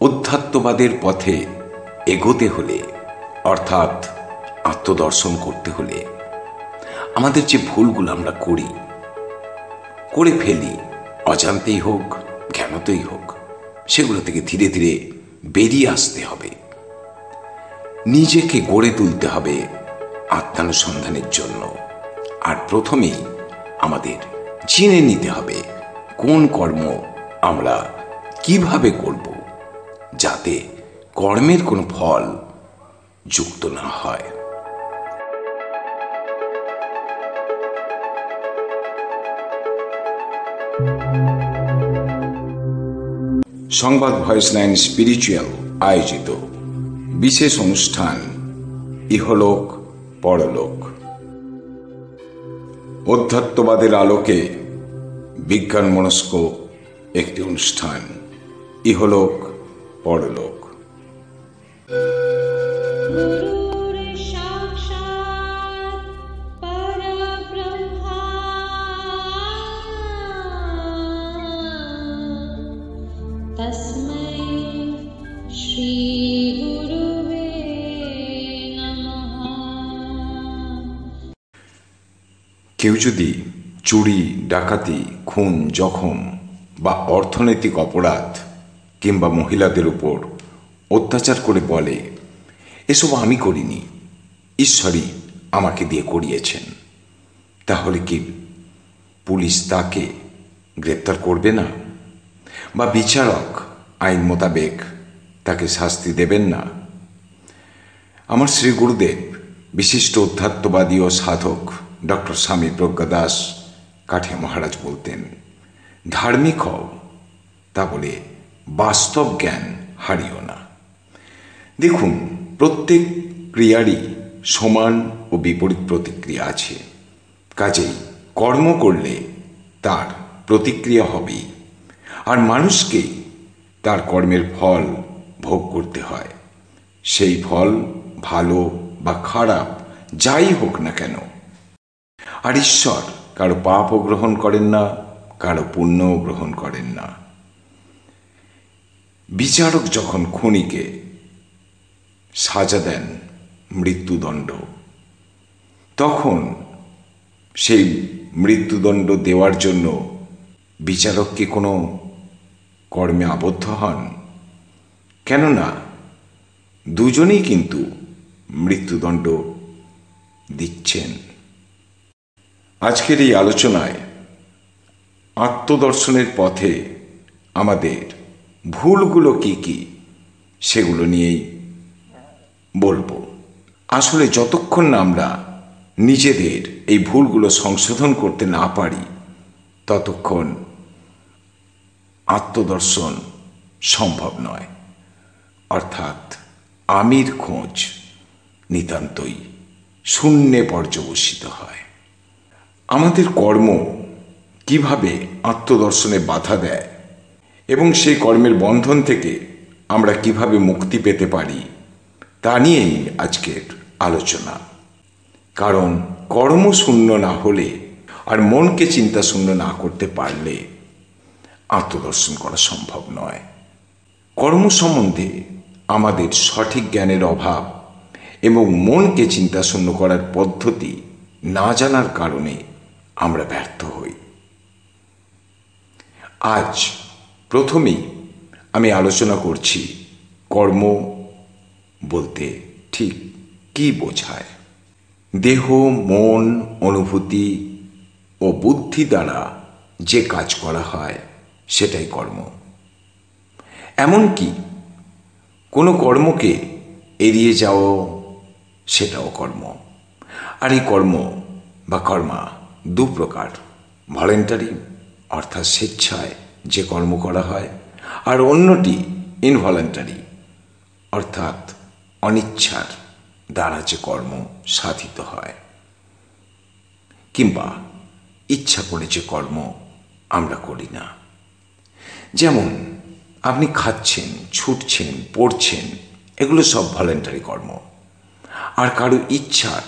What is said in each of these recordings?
অধ্যাত্মবাদের পথে এগোতে হলে, অর্থাৎ আত্মদর্শন করতে হলে, আমাদের যে ভুলগুলো আমরা করি, করে ফেলি, অজান্তেই হোক, জ্ঞানতেই হোক, সেগুলো থেকে ধীরে ধীরে বেরিয়ে আসতে হবে। নিজেকে গড়ে তুলতে হবে আত্মানুসন্ধানের জন্য। আর প্রথমেই আমাদের চিনে নিতে হবে কোন কর্ম আমরা কীভাবে করব। যাতে কর্মের কোনো ফল যুক্ত না হয়। সংবাদ ভয়েস লাইন স্পিরিচুয়াল আয়োজিত বিশেষ অনুষ্ঠান ইহলোক, পরলোক। অধ্যাত্মবাদের আলোকে বিজ্ঞান মনস্ক একটি অনুষ্ঠান ইহলোক পরলোক কেউ যদি চুরি ডাকাতি খুন জখম বা অর্থনৈতিক অপরাধ কিংবা মহিলাদের উপর অত্যাচার করে বলে, এসব আমি করিনি। ঈশ্বরই আমাকে দিয়ে করিয়েছেন। তাহলে কি পুলিশ তাকে গ্রেপ্তার করবে না? বা বিচারক আইন মোতাবেক তাকে শাস্তি দেবেন না? আমার শ্রী গুরুদেব, বিশিষ্ট অধ্যাত্মবাদী ও সাধক ডক্টর স্বামী প্রজ্ঞা দাস কাঠিয়া মহারাজ বলতেন, ধার্মিক হও। তা বলে বাস্তব জ্ঞান হারিও না। দেখুন, প্রত্যেক ক্রিয়ারই সমান ও বিপরীত প্রতিক্রিয়া আছে। কাজেই কর্ম করলে তার প্রতিক্রিয়া হবেই। আর মানুষকে তার কর্মের ফল ভোগ করতে হয়। সেই ফল ভালো বা খারাপ, যাই হোক না কেন। আর ঈশ্বর কারও পাপও গ্রহণ করেন না, কারও পুণ্যও গ্রহণ করেন না। বিচারক যখন খুনিকে সাজা দেন মৃত্যুদণ্ড, তখন সেই মৃত্যুদণ্ড দেওয়ার জন্য বিচারক কি কোনো কর্মে আবদ্ধ হন? কেননা দুজনেই কিন্তু মৃত্যুদণ্ড দিচ্ছেন। আজকের এই আলোচনায় আত্মদর্শনের পথে আমাদের ভুলগুলো কি কি? সেগুলো নিয়েই বলব। আসলে যতক্ষণ না আমরা নিজেদের এই ভুলগুলো সংশোধন করতে না পারি, ততক্ষণ আত্মদর্শন সম্ভব নয়। অর্থাৎ আমির খোঁজ নিতান্তই শূন্যে পর্যবসিত হয়। আমাদের কর্ম কীভাবে আত্মদর্শনে বাধা দেয় এবং সেই কর্মের বন্ধন থেকে আমরা কীভাবে মুক্তি পেতে পারি, তা নিয়েই আজকের আলোচনা। কারণ কর্ম শূন্য না হলে আর মনকে চিন্তা শূন্য না করতে পারলে আত্মদর্শন করা সম্ভব নয়। কর্ম সম্বন্ধে আমাদের সঠিক জ্ঞানের অভাব এবং মনকে চিন্তা শূন্য করার পদ্ধতি না জানার কারণে আমরা ব্যর্থ হই। আজ প্রথমেই আমি আলোচনা করছি কর্ম বলতে ঠিক কি বোঝায়। দেহ, মন, অনুভূতি ও বুদ্ধি দ্বারা যে কাজ করা হয় সেটাই কর্ম। এমনকি কোনো কর্মকে এড়িয়ে যাও সেটাও কর্ম। আর এই কর্ম বা কর্মা দু প্রকার ভলেন্টারি অর্থাৎ স্বেচ্ছায় যে কর্ম করা হয়, আর অন্যটি ইনভলেন্টারি অর্থাৎ অনিচ্ছার দ্বারা যে কর্ম সাধিত হয়। কিংবা ইচ্ছা করে যে কর্ম আমরা করি না। যেমন আপনি খাচ্ছেন, ছুটছেন, পড়ছেন, এগুলো সব ভলেন্টারি কর্ম। আর কারও ইচ্ছার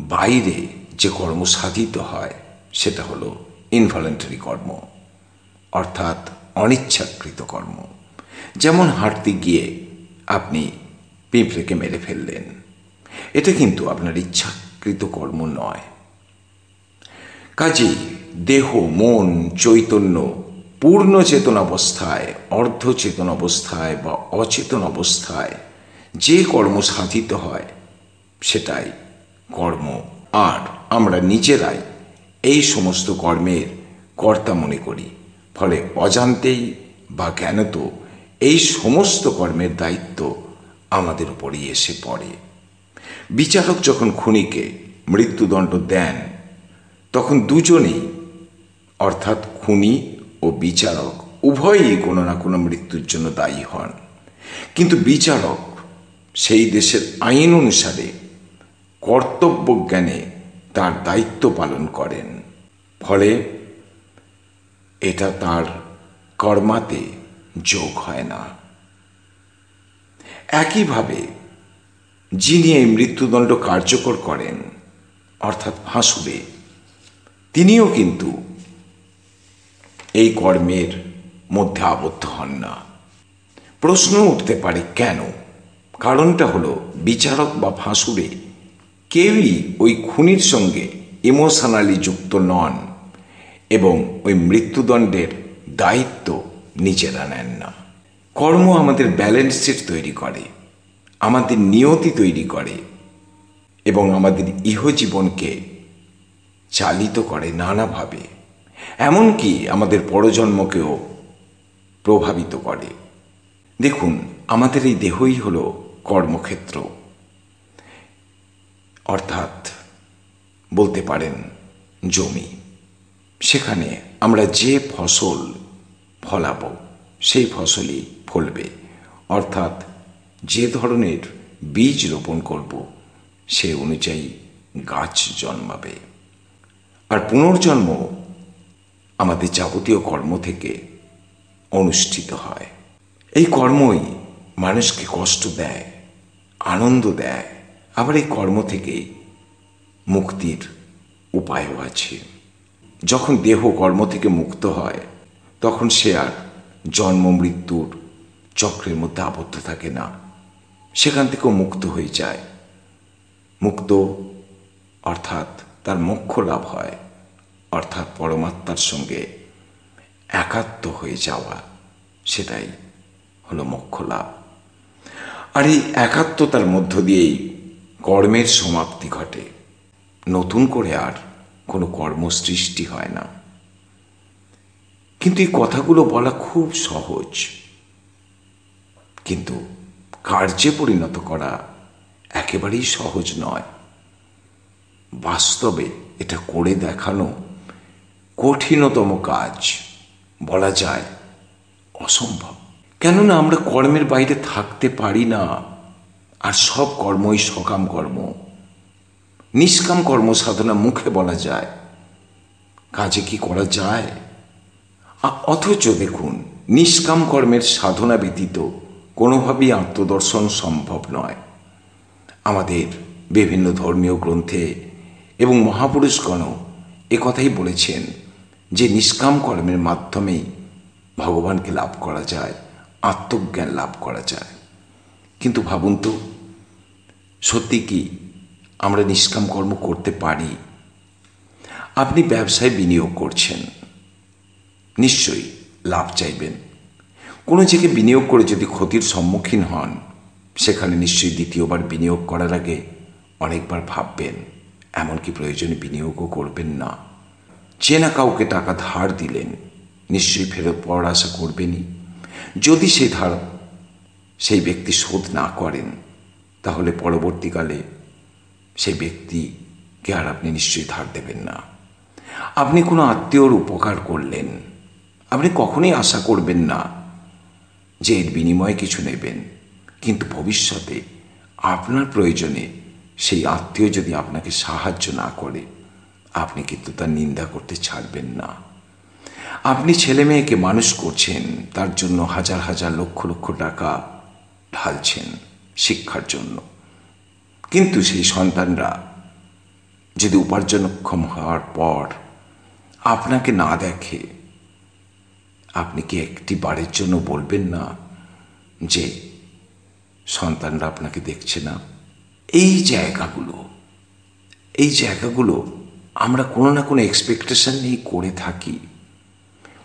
বাইরে যে কর্ম সাধিত হয়, সেটা হলো ইনভলেন্টারি কর্ম। অর্থাৎ অনিচ্ছাকৃত কর্ম। যেমন হাঁটতে গিয়ে আপনি পিঁপড়েকে মেরে ফেললেন। এটা কিন্তু আপনার ইচ্ছাকৃত কর্ম নয়। কাজেই দেহ, মন, চৈতন্য পূর্ণ চেতন অবস্থায় অর্ধ চেতন অবস্থায় বা অচেতন অবস্থায় যে কর্ম সাধিত হয়, সেটাই কর্ম। আর আমরা নিজেরাই এই সমস্ত কর্মের কর্তা মনে করি। ফলে অজান্তেই বা জ্ঞানত এই সমস্ত কর্মের দায়িত্ব আমাদের উপরেই এসে পড়ে। বিচারক যখন খুনিকে মৃত্যুদণ্ড দেন, তখন দুজনেই, অর্থাৎ খুনি ও বিচারক, উভয়ই কোনো না কোনো মৃত্যুর জন্য দায়ী হন। কিন্তু বিচারক সেই দেশের আইন অনুসারে কর্তব্য জ্ঞানে তার দায়িত্ব পালন করেন। ফলে এটা তার কর্মাতে যোগ হয় না। একইভাবে, যিনি এই মৃত্যুদণ্ড কার্যকর করেন, অর্থাৎ ফাঁসুবে তিনিও কিন্তু এই কর্মের মধ্যে আবদ্ধ হন না। প্রশ্ন উঠতে পারে কেন? কারণটা হলো, বিচারক বা ফাঁসুরে কেউই ওই খুনির সঙ্গে ইমোশনালি যুক্ত নন। এবং ওই মৃত্যুদণ্ডের দায়িত্ব নিজেরা নেন না। কর্ম আমাদের ব্যালেন্স শিট তৈরি করে, আমাদের নিয়তি তৈরি করে এবং আমাদের ইহজীবনকে চালিত করে নানাভাবে, এমনকি আমাদের পরজন্মকেও প্রভাবিত করে। দেখুন, আমাদের এই দেহই হল কর্মক্ষেত্র। অর্থাৎ বলতে পারেন জমি। সেখানে আমরা যে ফসল ফলাবো, সেই ফসলই ফলবে। অর্থাৎ যে ধরনের বীজ রোপণ করব, সে অনুযায়ী গাছ জন্মাবে। আর পুনর্জন্ম আমাদের যাবতীয় কর্ম থেকে অনুষ্ঠিত হয়। এই কর্মই মানুষকে কষ্ট দেয়, আনন্দ দেয়। আবার এই কর্ম থেকে মুক্তির উপায়ও আছে। যখন দেহ কর্ম থেকে মুক্ত হয়, তখন সে আর জন্ম, মৃত্যুর চক্রের মধ্যে আবদ্ধ থাকে না। সেখান থেকেও মুক্ত হয়ে যায়। মুক্ত অর্থাৎ তার মোক্ষ লাভ হয়, অর্থাৎ পরমাত্মার সঙ্গে একাত্ম হয়ে যাওয়া, সেটাই হলো মোক্ষ লাভ। আর এই একাত্মতার মধ্য দিয়েই কর্মের সমাপ্তি ঘটে। নতুন করে আর কোনো কর্ম সৃষ্টি হয় না। কিন্তু এই কথাগুলো বলা খুব সহজ। কিন্তু কার্যে পরিণত করা একেবারেই সহজ নয়। বাস্তবে এটা করে দেখানো কঠিনতম কাজ, বলা যায় অসম্ভব। কেননা আমরা কর্মের বাইরে থাকতে পারি না, আর সব কর্মই সকাম কর্ম। নিষ্কাম কর্ম সাধনা মুখে বলা যায়। কাজে কি করা যায়? অথচ দেখুন, নিষ্কাম কর্মের সাধনা ব্যতীত কোনোভাবেই আত্মদর্শন সম্ভব নয়। আমাদের বিভিন্ন ধর্মীয় গ্রন্থে এবং মহাপুরুষগণও কথাই বলেছেন যে নিষ্কাম কর্মের মাধ্যমেই ভগবানকে লাভ করা যায়, আত্মজ্ঞান লাভ করা যায়। কিন্তু ভাবুন তো, সত্যি কি আমরা নিষ্কাম কর্ম করতে পারি। আপনি ব্যবসায় বিনিয়োগ করছেন। নিশ্চয়ই লাভ চাইবেন। কোনো জায়গায় বিনিয়োগ করে যদি ক্ষতির সম্মুখীন হন, সেখানে নিশ্চয়ই দ্বিতীয়বার বিনিয়োগ করার আগে অনেকবার ভাববেন, এমনকি প্রয়োজনে বিনিয়োগও করবেন না। চেনা কাউকে টাকা ধার দিলেন, নিশ্চয়ই ফেরত পাওয়ার আশা করবেনই। যদি সেই ধার সেই ব্যক্তি শোধ না করেন, তাহলে পরবর্তীকালে সেই ব্যক্তিকে আর আপনি নিশ্চয়ই ধার দেবেন না। আপনি কোনো আত্মীয়র উপকার করলেন। আপনি কখনোই আশা করবেন না যে এর বিনিময়ে কিছু নেবেন। কিন্তু ভবিষ্যতে আপনার প্রয়োজনে সেই আত্মীয় যদি আপনাকে সাহায্য না করে, আপনি কিন্তু তার নিন্দা করতে ছাড়বেন না। আপনি ছেলে মেয়েকে মানুষ করছেন, তার জন্য হাজার হাজার লক্ষ লক্ষ টাকা ঢালছেন শিক্ষার জন্য। কিন্তু সেই সন্তানরা যদি উপার্জনক্ষম হওয়ার পর আপনাকে না দেখে, আপনি কি একটি বারের জন্য বলবেন না যে সন্তানরা আপনাকে দেখছে না? এই জায়গাগুলো এই জায়গাগুলো আমরা কোনো না কোনো এক্সপেকটেশন নিয়ে করে থাকি।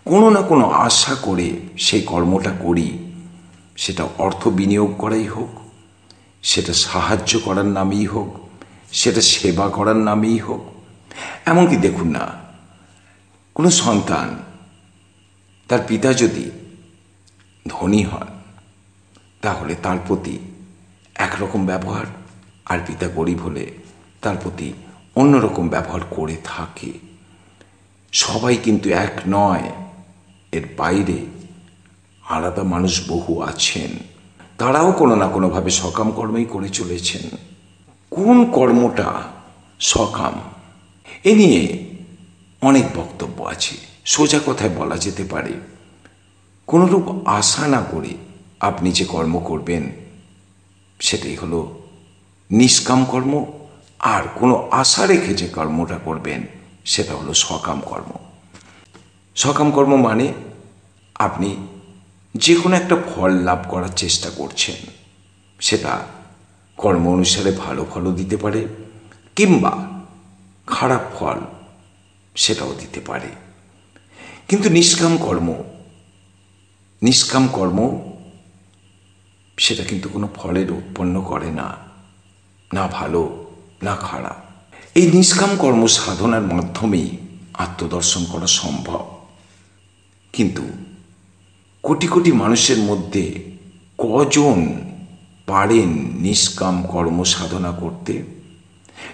কোনো না কোনো আশা করে সেই কর্মটা করি। সেটা অর্থ বিনিয়োগ করাই হোক সেটা সাহায্য করার নামেই হোক, সেটা সেবা করার নামেই হোক। এমনকি দেখুন না, কোনো সন্তান তার পিতা যদি ধনী হন, তাহলে তার প্রতি একরকম ব্যবহার, আর পিতা গরিব হলে তার প্রতি অন্যরকম ব্যবহার করে থাকে। সবাই কিন্তু এক নয়, এর বাইরে আলাদা মানুষ বহু আছেন। তারাও কোনো না কোনোভাবে সকাম কর্মই করে চলেছেন। কোন কর্মটা সকাম? এ নিয়ে অনেক বক্তব্য আছে, সোজা কথায় বলা যেতে পারে। কোনোরূপ আশা না করে আপনি যে কর্ম করবেন, সেটাই হলো নিষ্কাম কর্ম, আর কোনো আশা রেখে যে কর্মটা করবেন, সেটা হলো সকাম কর্ম। সকাম কর্ম মানে আপনি যে কোনো একটা ফল লাভ করার চেষ্টা করছেন, সেটা কর্ম অনুসারে ভালো ফলও দিতে পারে, কিংবা খারাপ ফল সেটাও দিতে পারে। কিন্তু নিষ্কাম কর্ম নিষ্কাম কর্ম সেটা কিন্তু কোনো ফলের উৎপন্ন করে না না ভালো, না খারাপ। এই নিষ্কাম কর্ম সাধনার মাধ্যমেই আত্মদর্শন করা সম্ভব। কিন্তু কোটি কোটি মানুষের মধ্যে কজন পারেন নিষ্কাম কর্ম সাধনা করতে?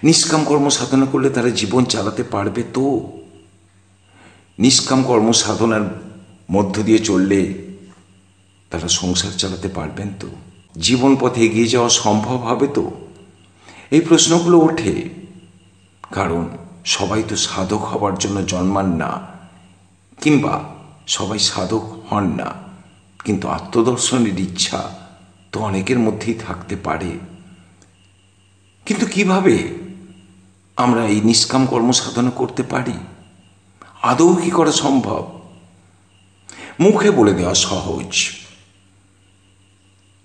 নিষ্কাম কর্ম সাধনা করলে তারা জীবন চালাতে পারবে তো? নিষ্কাম কর্ম সাধনার মধ্য দিয়ে চললে তারা সংসার চালাতে পারবেন তো? জীবন পথে এগিয়ে যাওয়া সম্ভব হবে তো? এই প্রশ্নগুলো ওঠে। কারণ সবাই তো সাধক হবার জন্য জন্মান না, কিংবা সবাই সাধক হন না। কিন্তু আত্মদর্শনের ইচ্ছা তো অনেকের মধ্যেই থাকতে পারে। কিন্তু কীভাবে আমরা এই নিষ্কাম কর্ম সাধনা করতে পারি? আদৌ কি করা সম্ভব? মুখে বলে দেওয়া সহজ।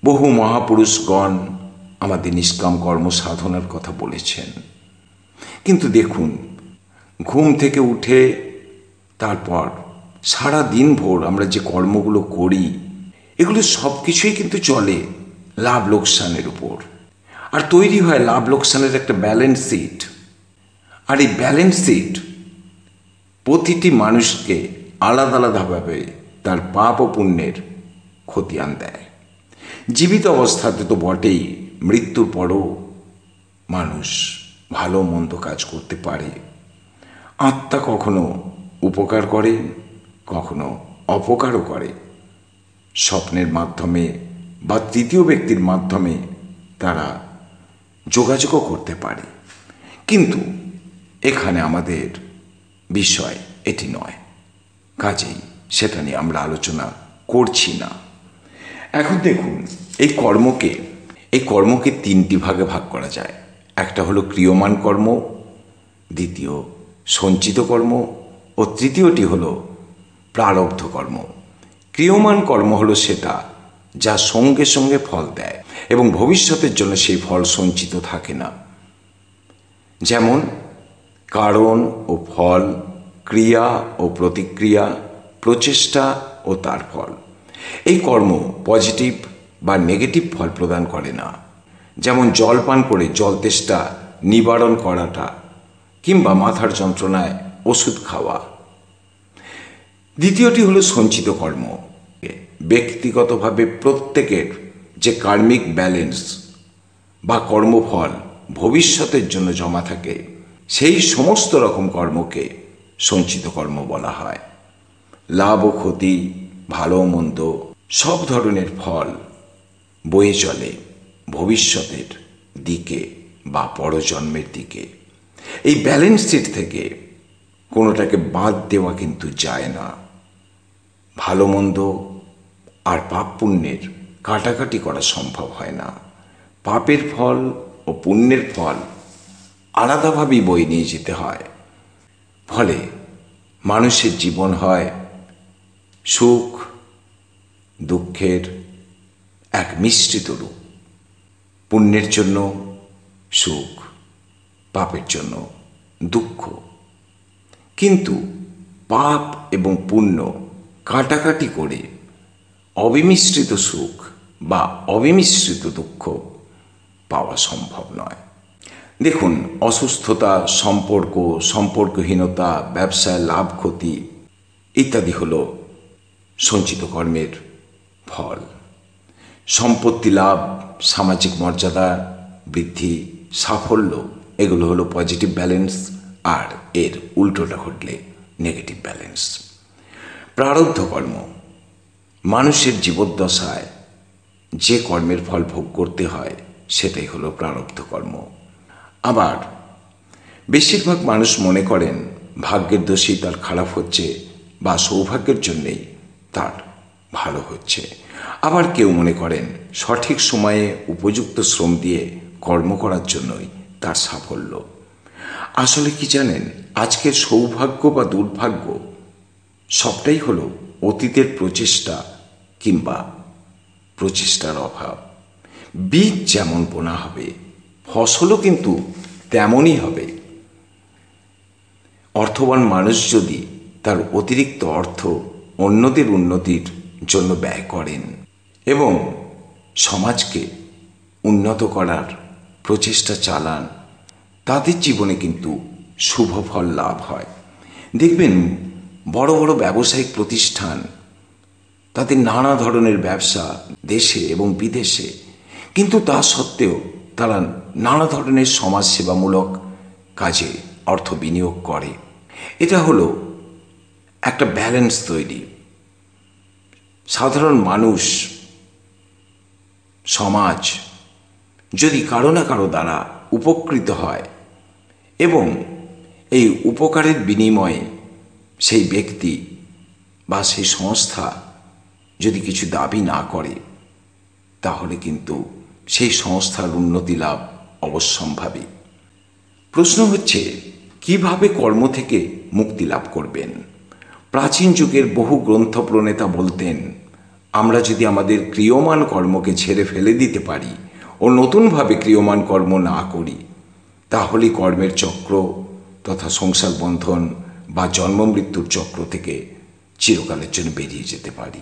বহু মহাপুরুষগণ আমাদের নিষ্কাম কর্ম সাধনার কথা বলেছেন। কিন্তু দেখুন, ঘুম থেকে উঠে তারপর সারা দিন ভোর আমরা যে কর্মগুলো করি এগুলো সব কিছুই কিন্তু চলে লাভ লোকসানের উপর। আর তৈরি হয় লাভ লোকসানের একটা ব্যালেন্স শিট আর এই ব্যালেন্স শিট প্রতিটি মানুষকে আলাদা আলাদাভাবে তার পাপ ও পুণ্যের খতিয়ান দেয়। জীবিত অবস্থাতে তো বটেই মৃত্যুর পরও মানুষ ভালো মন্দ কাজ করতে পারে। আত্মা কখনো উপকার করে, কখনো অপকারও করে। স্বপ্নের মাধ্যমে বা তৃতীয় ব্যক্তির মাধ্যমে তারা যোগাযোগও করতে পারে। কিন্তু এখানে আমাদের বিষয় এটি নয়। কাজেই সেটা নিয়ে আমরা আলোচনা করছি না। এখন দেখুন, এই কর্মকে এই কর্মকে তিনটি ভাগে ভাগ করা যায়। একটা হলো ক্রিয়মান কর্ম, দ্বিতীয় সঞ্চিত কর্ম, ও তৃতীয়টি হলো প্রারব্ধ কর্ম। ক্রিয়মান কর্ম হলো সেটা, যা সঙ্গে সঙ্গে ফল দেয় এবং ভবিষ্যতের জন্য সেই ফল সঞ্চিত থাকে না। যেমন, কারণ ও ফল, ক্রিয়া ও প্রতিক্রিয়া, প্রচেষ্টা ও তার ফল। এই কর্ম পজিটিভ বা নেগেটিভ ফল প্রদান করে না। যেমন, জল পান করে জল তেষ্টা নিবারণ করাটা কিংবা মাথার যন্ত্রণায় ওষুধ খাওয়া। দ্বিতীয়টি হলো সঞ্চিত কর্ম। ব্যক্তিগতভাবে প্রত্যেকের যে কার্মিক ব্যালেন্স বা কর্মফল ভবিষ্যতের জন্য জমা থাকে, সেই সমস্ত রকম কর্মকে সঞ্চিত কর্ম বলা হয়। লাভ ও ক্ষতি, ভালো মন্দ, সব ধরনের ফল বয়ে চলে ভবিষ্যতের দিকে বা পরজন্মের দিকে। এই ব্যালেন্স শিট থেকে কোনোটাকে বাদ দেওয়া কিন্তু যায় না। ভালো মন্দ আর পাপ পুণ্যের কাটাকাটি করা সম্ভব হয় না। পাপের ফল ও পুণ্যের ফল আলাদাভাবেই বই নিয়ে যেতে হয়। ফলে মানুষের জীবন হয় সুখ, দুঃখের এক মিশ্রিত রূপ। পুণ্যের জন্য সুখ, পাপের জন্য দুঃখ। কিন্তু পাপ এবং পুণ্য কাটাকাটি করে অবিমিশ্রিত সুখ বা অবিমিশ্রিত দুঃখ পাওয়া সম্ভব নয়। দেখুন, অসুস্থতা, সম্পর্ক, সম্পর্কহীনতা ব্যবসায় লাভ, ক্ষতি ইত্যাদি হল সঞ্চিত কর্মের ফল। সম্পত্তি লাভ, সামাজিক মর্যাদা বৃদ্ধি, সাফল্য, এগুলো হলো পজিটিভ ব্যালেন্স আর এর উল্টোটা ঘটলে নেগেটিভ ব্যালেন্স। প্রারব্ধ কর্ম মানুষের জীবদ্দশায় যে কর্মের ফল ভোগ করতে হয়, সেটাই হলো প্রারব্ধ কর্ম। আবার, বেশিরভাগ মানুষ মনে করেন ভাগ্যের দোষী তার খারাপ হচ্ছে বা সৌভাগ্যের জন্যেই তার ভালো হচ্ছে। আবার কেউ মনে করেন সঠিক সময়ে উপযুক্ত শ্রম দিয়ে কর্ম করার জন্যই তার সাফল্য। আসলে কি জানেন, আজকের সৌভাগ্য বা দুর্ভাগ্য সবটাই হলো অতীতের প্রচেষ্টা কিংবা প্রচেষ্টার অভাব। বীজ যেমন বোনা হবে, ফসলও কিন্তু তেমনই হবে। অর্থবান মানুষ যদি তার অতিরিক্ত অর্থ অন্যদের উন্নতির জন্য ব্যয় করেন এবং সমাজকে উন্নত করার প্রচেষ্টা চালান, তাদের জীবনে কিন্তু শুভ ফল লাভ হয়। দেখবেন বড় বড় ব্যবসায়িক প্রতিষ্ঠান তাদের নানা ধরনের ব্যবসা দেশে এবং বিদেশে। কিন্তু তা সত্ত্বেও তারা নানা ধরনের সমাজসেবামূলক কাজে অর্থ বিনিয়োগ করে। এটা হলো একটা ব্যালেন্স তৈরি। সাধারণ মানুষ, সমাজ যদি কারও না কারও দ্বারা উপকৃত হয় এবং এই উপকারের বিনিময়ে সেই ব্যক্তি বা সেই সংস্থা যদি কিছু দাবি না করে, তাহলে কিন্তু সেই সংস্থার উন্নতি লাভ অবশ্যম্ভাবী। প্রশ্ন হচ্ছে, কীভাবে কর্ম থেকে মুক্তি লাভ করবেন? প্রাচীন যুগের বহু গ্রন্থ প্রণেতা বলতেন, আমরা যদি আমাদের ক্রিয়মান কর্মকে ছেড়ে ফেলে দিতে পারি ও নতুনভাবে ক্রিয়মান কর্ম না করি তাহলে কর্মের চক্র তথা সংসার বন্ধন বা জন্ম মৃত্যুর চক্র থেকে চিরকালের জন্য বেরিয়ে যেতে পারি।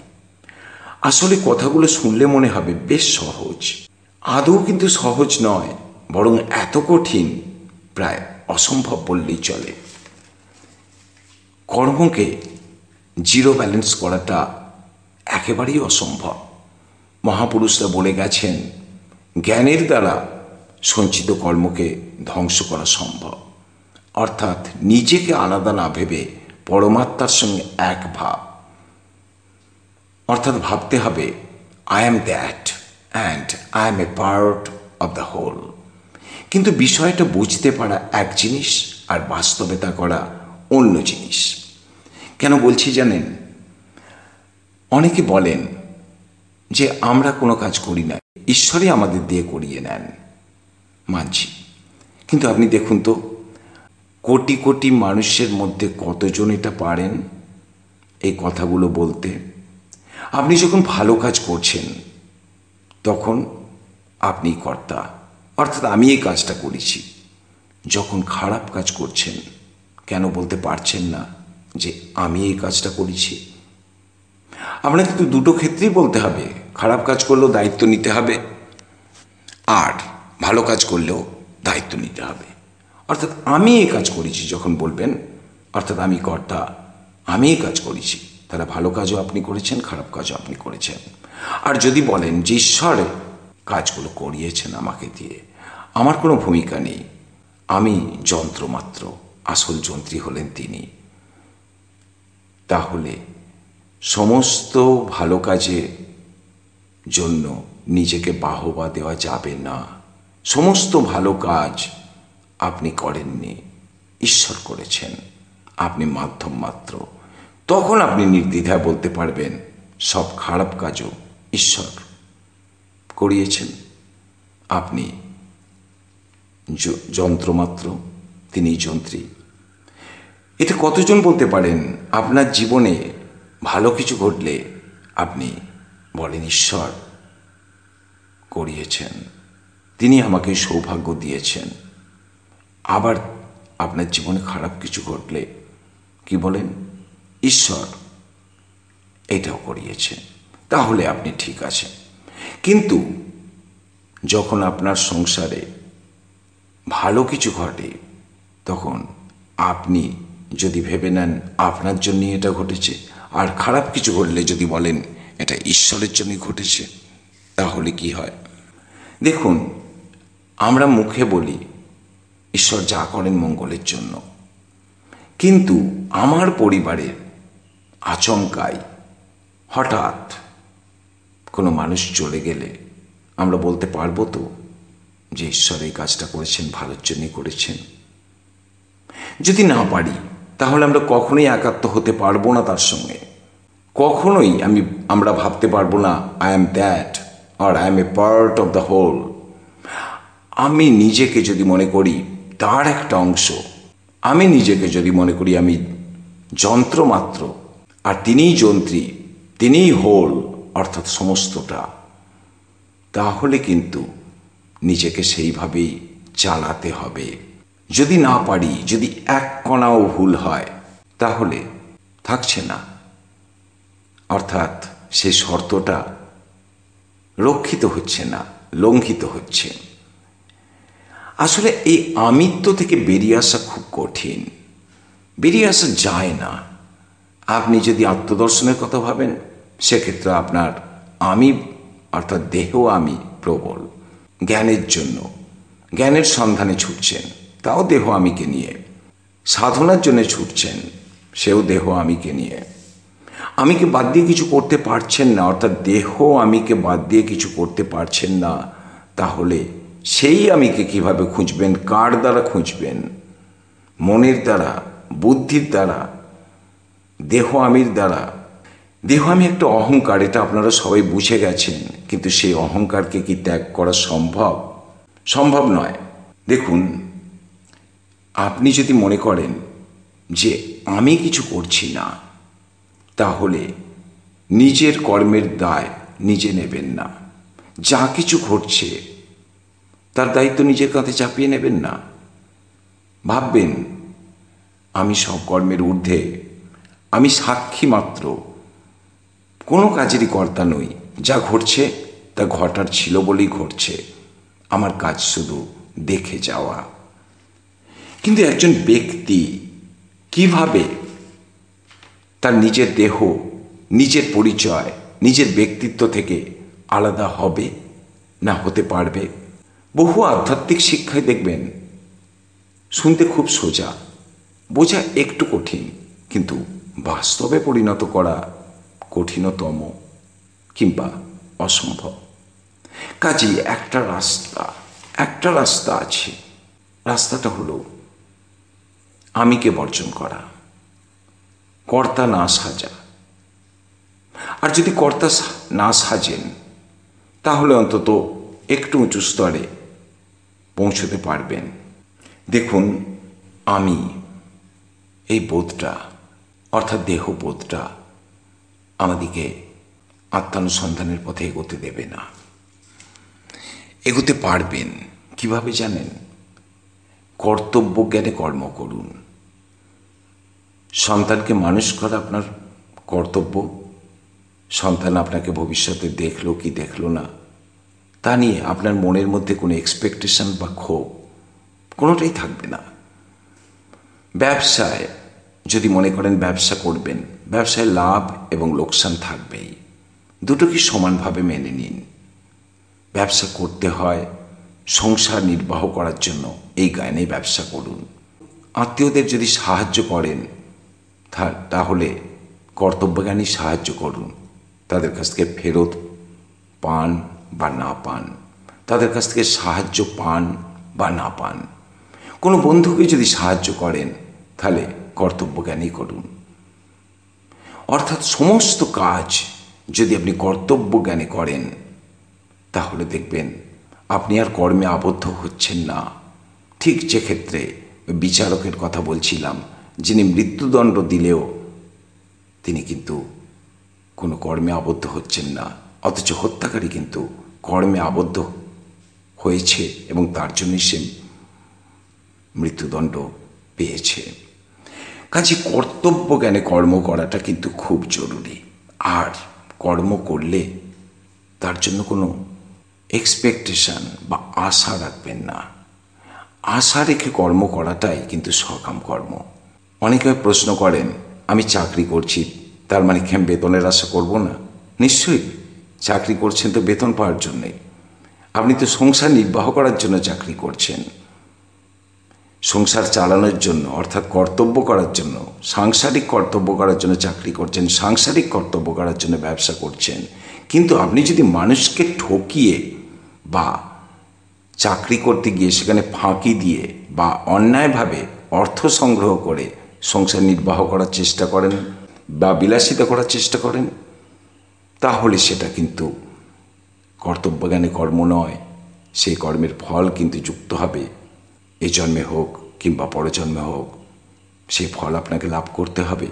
আসলে কথাগুলো শুনলে মনে হবে বেশ সহজ। আদৌ কিন্তু সহজ নয়, বরং এত কঠিন প্রায় অসম্ভব বললেই চলে। কর্মকে জিরো ব্যালেন্স করাটা একেবারেই অসম্ভব। মহাপুরুষরা বলে গেছেন, জ্ঞানের দ্বারা সঞ্চিত কর্মকে ধ্বংস করা সম্ভব। অর্থাৎ নিজেকে আলাদা না ভেবে পরমাত্মার সঙ্গে এক ভাব। অর্থাৎ ভাবতে হবে I am that and I am a part of the whole কিন্তু বিষয়টা বুঝতে পারা এক জিনিস আর বাস্তবে তা করা অন্য জিনিস। কেন বলছি জানেন? অনেকে বলেন যে আমরা কোনো কাজ করি না, ঈশ্বরই আমাদের দিয়ে করিয়ে নেন। মানছি। কিন্তু আপনি দেখুন তো কোটি কোটি মানুষের মধ্যে কতজন এটা পারেন এই কথাগুলো বলতে? আপনি যখন ভালো কাজ করছেন, তখন আপনি কর্তা। অর্থাৎ আমি এই কাজটা করেছি। যখন খারাপ কাজ করছেন, কেন বলতে পারছেন না যে আমি এই কাজটা করেছি? আপনাকে তো দুটো ক্ষেত্রেই বলতে হবে। খারাপ কাজ করলেও দায়িত্ব নিতে হবে, আর ভালো কাজ করলেও দায়িত্ব নিতে হবে। অর্থাৎ আমি এই কাজ করেছি যখন বলবেন, অর্থাৎ আমি কর্তা, আমি এই কাজ করেছি। তাহলে ভালো কাজও আপনি করেছেন, খারাপ কাজও আপনি করেছেন। আর যদি বলেন যে ঈশ্বরে কাজগুলো করিয়েছেন আমাকে দিয়ে, আমার কোনো ভূমিকা নেই। আমি যন্ত্রমাত্র, আসল যন্ত্রী হলেন তিনি। তাহলে সমস্ত ভালো কাজে জন্য নিজেকে বাহবা দেওয়া যাবে না। সমস্ত ভালো কাজ আপনি করেননি। ঈশ্বর করেছেন। আপনি মাধ্যম মাত্র। তখন আপনি নির্দ্বিধায় বলতে পারবেন, সব খারাপ কাজও ঈশ্বর করিয়েছেন। আপনি যন্ত্রমাত্র, তিনি যন্ত্রী। এতে কতজন বলতে পারেন, আপনার জীবনে ভালো কিছু ঘটলে আপনি বলেন, ঈশ্বর করিয়েছেন। তিনি আমাকে সৌভাগ্য দিয়েছেন। আবার আপনার জীবনে খারাপ কিছু ঘটলে কি বলেন? ঈশ্বর এটাও করিয়েছে। তাহলে আপনি ঠিক আছেন। কিন্তু যখন আপনার সংসারে ভালো কিছু ঘটে, তখন আপনি যদি ভেবে নেন আপনার জন্যই এটা ঘটেছে, আর খারাপ কিছু ঘটলে যদি বলেন এটা ঈশ্বরের জন্যই ঘটেছে, তাহলে কি হয়? দেখুন, আমরা মুখে বলি ঈশ্বর যা করেন মঙ্গলের জন্য। কিন্তু আমার পরিবারের আচমকায় হঠাৎ কোনো মানুষ চলে গেলে আমরা বলতে পারব তো যে ঈশ্বর এই কাজটা করেছেন, ভালোর জন্যই করেছেন। যদি না পারি, তাহলে আমরা কখনোই একাত্ম হতে পারব না তার সঙ্গে। কখনোই আমি, আমরা ভাবতে পারব না I am that R I am a part of the whole আমি নিজেকে যদি মনে করি তার একটা অংশ। আমি নিজেকে যদি মনে করি আমি যন্ত্র মাত্র আর তিনিই যন্ত্রী, তিনিই হোল, অর্থাৎ সমস্তটা, তাহলে কিন্তু নিজেকে সেইভাবেই চালাতে হবে। যদি না পারি, যদি এক কণাও ভুল হয়, তাহলে থাকছে না। অর্থাৎ সে শর্তটা রক্ষিত হচ্ছে না, লঙ্ঘিত হচ্ছে। আসলে এই আমিত্ব থেকে বেরিয়ে আসা খুব কঠিন। বেরিয়ে আসা যায় না। আপনি যদি আত্মদর্শনের কথা ভাবেন, সেক্ষেত্রে আপনার আমি, অর্থাৎ দেহ আমি প্রবল। জ্ঞানের জন্য। জ্ঞানের সন্ধানে ছুটছেন, তাও দেহ আমিকে নিয়ে। সাধনার জন্য ছুটছেন, সেও দেহ আমিকে নিয়ে। আমিকে বাদ দিয়ে কিছু করতে পারছেন না, অর্থাৎ দেহ আমিকে বাদ দিয়ে কিছু করতে পারছেন না, তাহলে সেই আমিকে কীভাবে খুঁজবেন? কার দ্বারা খুঁজবেন? মনের দ্বারা, বুদ্ধির দ্বারা, দেহ আমির দ্বারা? দেহ আমি একটা অহংকার, এটা আপনারা সবাই বুঝে গেছেন, কিন্তু সেই অহংকারকে কি ত্যাগ করা সম্ভব? সম্ভব নয়। দেখুন, আপনি যদি মনে করেন যে আমি কিছু করছি না, তাহলে নিজের কর্মের দায় নিজে নেবেন না। যা কিছু ঘটছে তার দায়িত্ব নিজের কাঁধে চাপিয়ে নেবেন না। ভাববেন, আমি সব কর্মের ঊর্ধ্বে, আমি সাক্ষী মাত্র। কোনো কাজেরই কর্তা নই। যা ঘটছে, তা ঘটার ছিল বলেই ঘটছে। আমার কাজ শুধু দেখে যাওয়া। কিন্তু একজন ব্যক্তি কীভাবে তার নিজের দেহ, নিজের পরিচয়, নিজের ব্যক্তিত্ব থেকে আলাদা হবে না হতে পারবে? বহু আধ্যাত্মিক শিক্ষায় দেখবেন শুনতে খুব সোজা, বোঝা একটু কঠিন, কিন্তু বাস্তবে পরিণত করা কঠিনতম কিংবা অসম্ভব। কাজেই একটা রাস্তা একটা রাস্তা আছে। রাস্তাটা হলো আমিকে বর্জন করা, কর্তা না সাজা। আর যদি কর্তা না সাজেন, তাহলে অন্তত একটু উঁচু স্তরে পৌঁছতে পারবেন। দেখুন, আমি এই বোধটা, অর্থাৎ দেহ বোধটা আমাদিকে আত্মানুসন্ধানের পথে এগোতে দেবে না। এগোতে পারবেন। কীভাবে জানেন? কর্তব্য জ্ঞানে কর্ম করুন। সন্তানকে মানুষ করা আপনার কর্তব্য। সন্তান আপনাকে ভবিষ্যতে দেখল কি দেখল না তা নিয়ে আপনার মনের মধ্যে কোনো এক্সপেকটেশন বা ক্ষোভ কোনোটাই থাকবে না। ব্যবসায়, যদি মনে করেন ব্যবসা করবেন, ব্যবসায় লাভ এবং লোকসান থাকবেই। দুটোকে সমানভাবে মেনে নিন। ব্যবসা করতে হয়, সংসার নির্বাহ করার জন্য এই গায়নে ব্যবসা করুন। আত্মীয়দের যদি সাহায্য করেন তাহলে কর্তব্যজ্ঞানী সাহায্য করুন। তাদের কাছ থেকে ফেরত পান বা না পান। তাদের কাছ থেকে সাহায্য পান বা না পান। কোনো বন্ধুকে যদি সাহায্য করেন, তাহলে কর্তব্যজ্ঞানী করুন। অর্থাৎ সমস্ত কাজ যদি আপনি কর্তব্য জ্ঞানে করেন, তাহলে দেখবেন আপনি আর কর্মে আবদ্ধ হচ্ছেন না। ঠিক যে ক্ষেত্রে বিচারকের কথা বলছিলাম, যিনি মৃত্যুদণ্ড দিলেও তিনি কিন্তু কোনো কর্মে আবদ্ধ হচ্ছেন না। অথচ হত্যাকারী কিন্তু কর্মে আবদ্ধ হয়েছে এবং তার জন্যই সে মৃত্যুদণ্ড পেয়েছে। কাজে কর্তব্য জ্ঞানে কর্ম করাটা কিন্তু খুব জরুরি। আর কর্ম করলে তার জন্য কোনো এক্সপেকটেশন বা আশা রাখবেন না। আশা রেখে কর্ম করাটাই কিন্তু সকাম কর্ম। অনেকে প্রশ্ন করেন, আমি চাকরি করছি, তার মানে আমি বেতনের আশা করব না? নিশ্চয়ই। চাকরি করছেন তো বেতন পাওয়ার জন্যে আপনি তো সংসার নির্বাহ করার জন্য চাকরি করছেন। সংসার চালানোর জন্য, অর্থাৎ কর্তব্য করার জন্য, সাংসারিক কর্তব্য করার জন্য চাকরি করছেন, সাংসারিক কর্তব্য করার জন্য ব্যবসা করছেন। কিন্তু আপনি যদি মানুষকে ঠকিয়ে বা চাকরি করতে গিয়ে সেখানে ফাঁকি দিয়ে বা অন্যায়ভাবে অর্থ সংগ্রহ করে সংসার নির্বাহ করার চেষ্টা করেন বা বিলাসিতা করার চেষ্টা করেন তাহলে সেটা কিন্তু কর্তব্যজ্ঞানে কর্ম নয়। সেই কর্মের ফল কিন্তু যুক্ত হবে। এ জন্মে হোক কিংবা পরজন্মে হোক সেই ফল আপনাকে লাভ করতে হবে।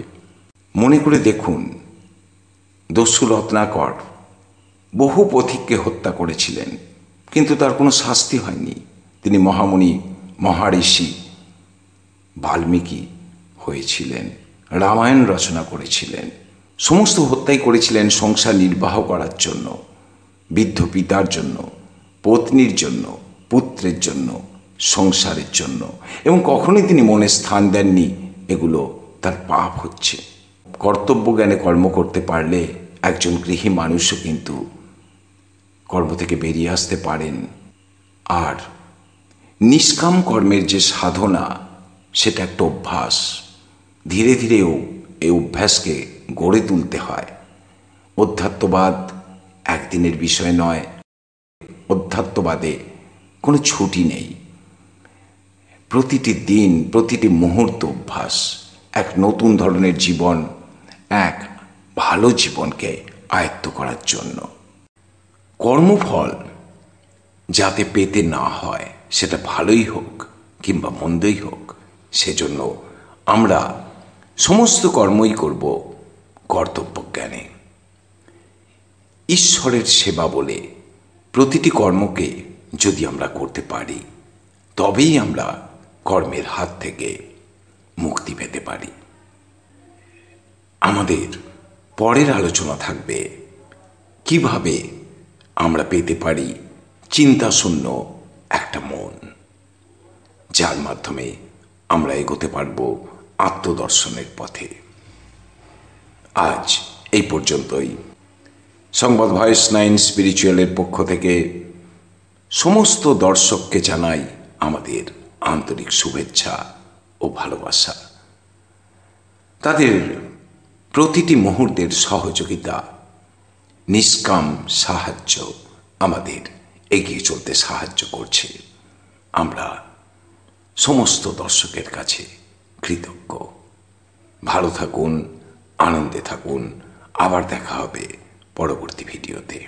মনে করে দেখুন, দস্যু রত্নাকর বহু পথিককে হত্যা করেছিলেন, কিন্তু তার কোনো শাস্তি হয়নি। তিনি মহামুনি মহারিষি বাল্মীকি হয়েছিলেন, রামায়ণ রচনা করেছিলেন। সমস্ত হত্যাই করেছিলেন সংসার নির্বাহ করার জন্য, বৃদ্ধ পিতার জন্য, পত্নীর জন্য, পুত্রের জন্য, সংসারের জন্য। এবং কখনোই তিনি মনে স্থান দেননি, এগুলো তার পাপ হচ্ছে। কর্তব্য জ্ঞানে কর্ম করতে পারলে একজন গৃহী মানুষও কিন্তু কর্ম থেকে বেরিয়ে আসতে পারেন। আর নিষ্কাম কর্মের যে সাধনা, সেটা একটা অভ্যাস। ধীরে ধীরেও এই অভ্যাসকে গড়ে তুলতে হয়। অধ্যাত্মবাদ একদিনের বিষয় নয়। অধ্যাত্মবাদে কোনো ছুটি নেই। প্রতিটি দিন, প্রতিটি মুহূর্ত অভ্যাস, এক নতুন ধরনের জীবন, এক ভালো জীবনকে আয়ত্ত করার জন্য। কর্মফল যাতে পেতে না হয়, সেটা ভালোই হোক কিংবা মন্দই হোক, সেজন্য আমরা সমস্ত কর্মই করব কর্তব্য জ্ঞানে ঈশ্বরের সেবা বলে প্রতিটি কর্মকে যদি আমরা করতে পারি, তবেই আমরা কর্মের হাত থেকে মুক্তি পেতে পারি। আমাদের পরের আলোচনা থাকবে, কীভাবে আমরা পেতে পারি চিন্তাশূন্য একটা মন, যার মাধ্যমে আমরা এগোতে পারব আত্মদর্শনের পথে। আজ এই পর্যন্তই। সংবাদ ভয়েস নাইন স্পিরিচুয়ালের পক্ষ থেকে সমস্ত দর্শককে জানাই আমাদের আন্তরিক শুভেচ্ছা ও ভালোবাসা। তাদের প্রতিটি মুহূর্তের সহযোগিতা, নিষ্কাম সাহায্য আমাদের এগিয়ে চলতে সাহায্য করছে। আমরা সমস্ত দর্শকের কাছে কৃতজ্ঞ। ভালো থাকুন আনন্দে থাকুন। আবার দেখা হবে পরবর্তী ভিডিওতে।